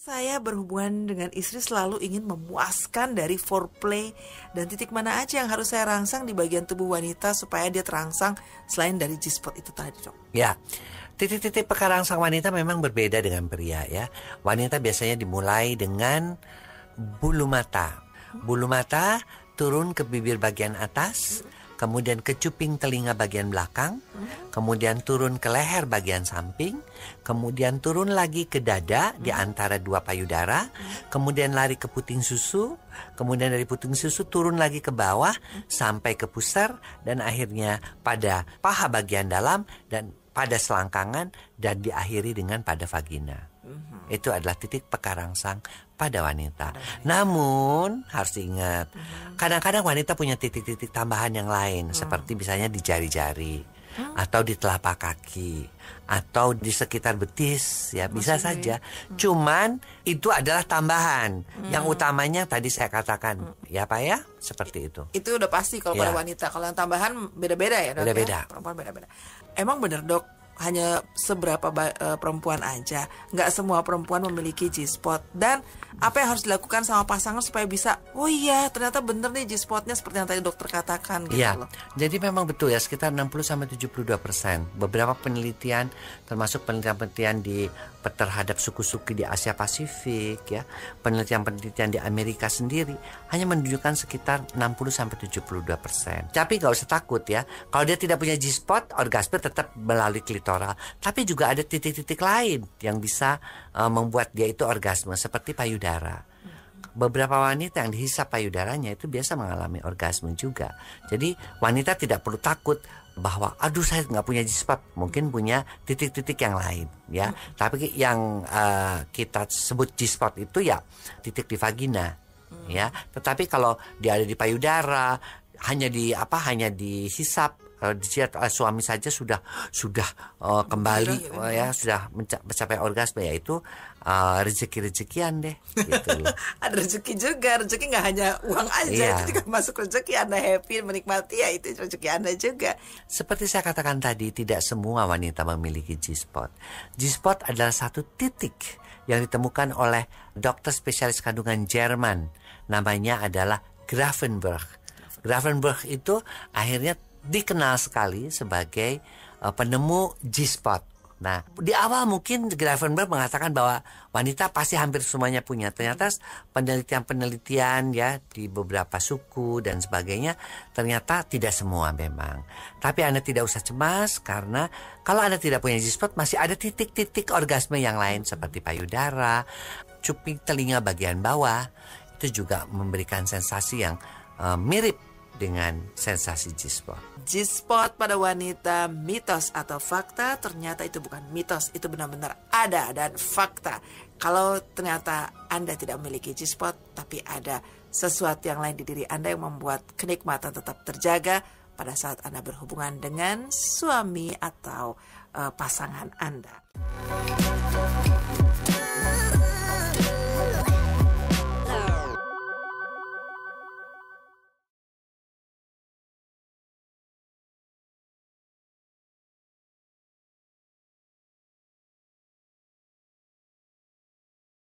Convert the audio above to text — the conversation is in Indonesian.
Saya berhubungan dengan istri selalu ingin memuaskan dari foreplay dan titik mana aja yang harus saya rangsang di bagian tubuh wanita supaya dia terangsang selain dari G-spot itu tadi dok. Ya, titik-titik pekarangsang wanita memang berbeda dengan pria ya. Wanita biasanya dimulai dengan bulu mata. Bulu mata turun ke bibir bagian atas, kemudian ke cuping telinga bagian belakang, kemudian turun ke leher bagian samping, kemudian turun lagi ke dada di antara dua payudara, kemudian lari ke puting susu, kemudian dari puting susu turun lagi ke bawah sampai ke pusar dan akhirnya pada paha bagian dalam dan pada selangkangan dan diakhiri dengan pada vagina. Itu adalah titik pekarangsang pada wanita. Namun harus diingat, kadang-kadang wanita punya titik-titik tambahan yang lain, seperti misalnya di jari-jari, atau di telapak kaki, atau di sekitar betis, ya bisa saja. Cuman itu adalah tambahan. Yang utamanya tadi saya katakan, ya pak ya, seperti itu. Itu udah pasti kalau Ya. pada wanita. Kalau yang tambahan beda-beda ya dok. Beda-beda. ya? Perempuan beda-beda. Emang bener dok hanya seberapa eh, perempuan aja. Nggak semua perempuan memiliki G-spot. Dan apa yang harus dilakukan sama pasangan supaya bisa, oh iya ternyata bener nih G-spotnya seperti yang tadi dokter katakan gitu Iya, loh. jadi memang betul ya sekitar 60 sampai 72 persen. Beberapa penelitian, termasuk penelitian-penelitian di terhadap suku-suku di Asia Pasifik ya, penelitian-penelitian di Amerika sendiri hanya menunjukkan sekitar 60 sampai 72 persen. Tapi nggak usah takut ya, kalau dia tidak punya G-spot, orgasme tetap melalui klitoral. Tapi juga ada titik-titik lain yang bisa eh, membuat dia itu orgasme seperti payudara. Beberapa wanita yang dihisap payudaranya itu biasa mengalami orgasme juga. Jadi wanita tidak perlu takut bahwa aduh saya nggak punya G-spot, mungkin punya titik-titik yang lain ya. Tapi yang eh, kita sebut G-spot itu ya titik di vagina ya. Tetapi kalau dia ada di payudara, hanya di apa hanya dihisap kalau dilihat oleh suami saja sudah sudah eh, kembali eh, ya sudah menca- mencapai orgasme yaitu eh, rezeki-rezekian deh gitu loh. Ada rezeki juga, rezeki nggak hanya uang aja, Iya. itu juga masuk rezeki Anda happy menikmati ya itu rezeki Anda juga. Seperti saya katakan tadi, tidak semua wanita memiliki G-spot. G-spot adalah satu titik yang ditemukan oleh dokter spesialis kandungan Jerman. Namanya adalah Grafenberg. Grafenberg itu akhirnya dikenal sekali sebagai eh, penemu G-spot. Nah, di awal mungkin Grafenberg mengatakan bahwa wanita pasti hampir semuanya punya. Ternyata penelitian-penelitian ya di beberapa suku dan sebagainya ternyata tidak semua memang. Tapi Anda tidak usah cemas karena kalau Anda tidak punya G-spot masih ada titik-titik orgasme yang lain seperti payudara, cuping telinga bagian bawah itu juga memberikan sensasi yang eh, mirip dengan sensasi G-spot. G-spot pada wanita mitos atau fakta ternyata itu bukan mitos itu benar-benar ada dan fakta kalau ternyata anda tidak memiliki G-spot tapi ada sesuatu yang lain di diri anda yang membuat kenikmatan tetap terjaga pada saat anda berhubungan dengan suami atau eh, pasangan anda